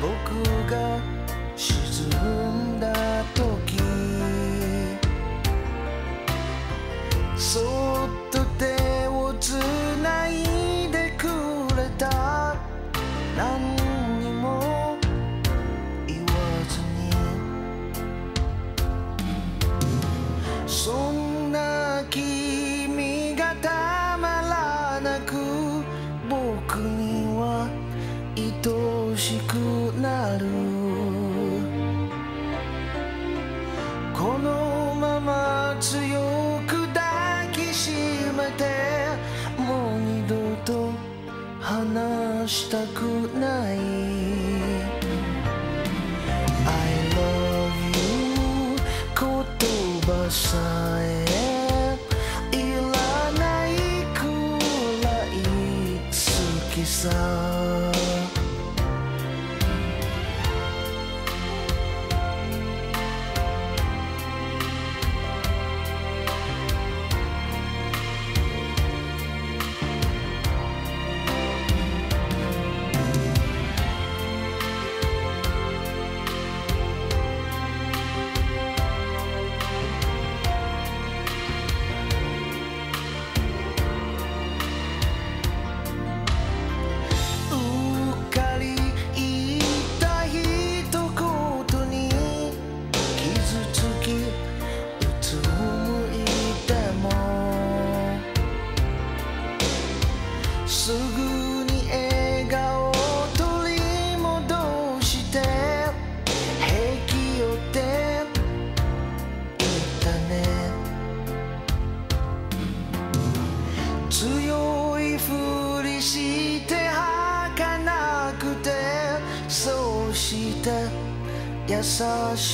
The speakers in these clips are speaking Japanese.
僕が沈んだ時。したくない。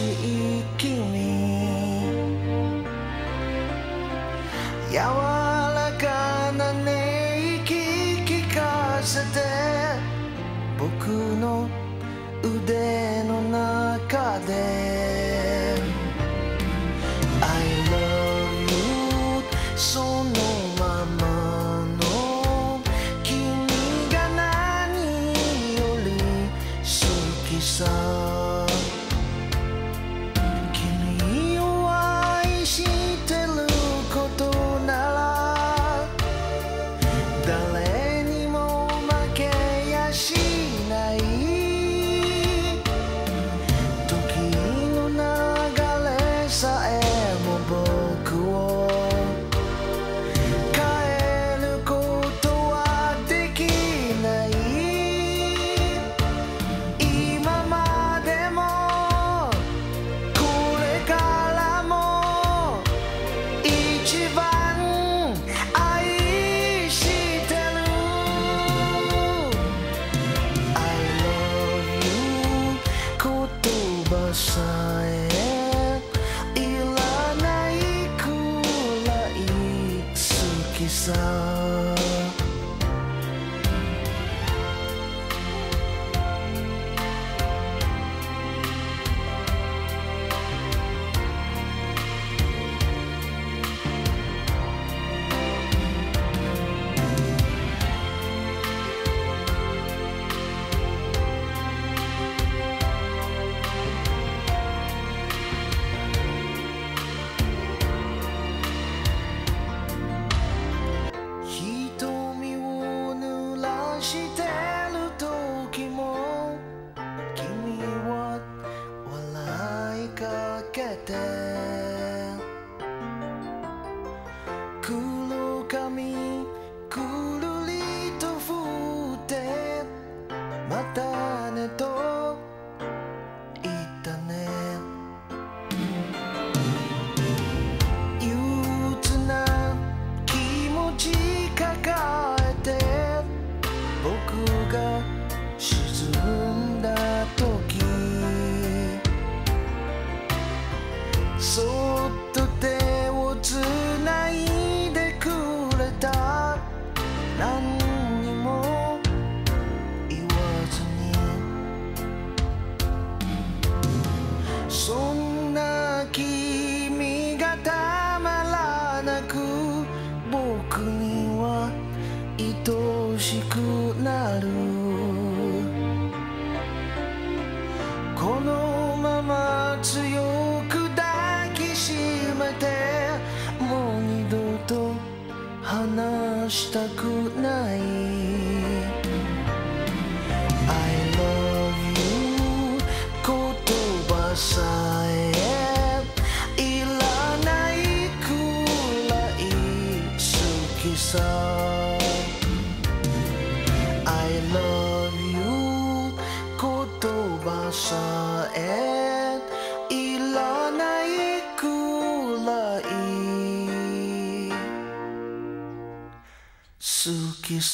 しい君柔らかな音息聞かせて僕の腕 she did.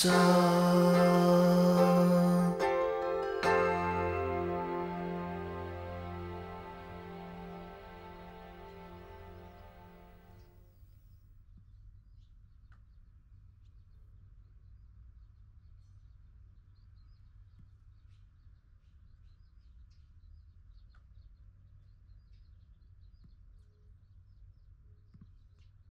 sun.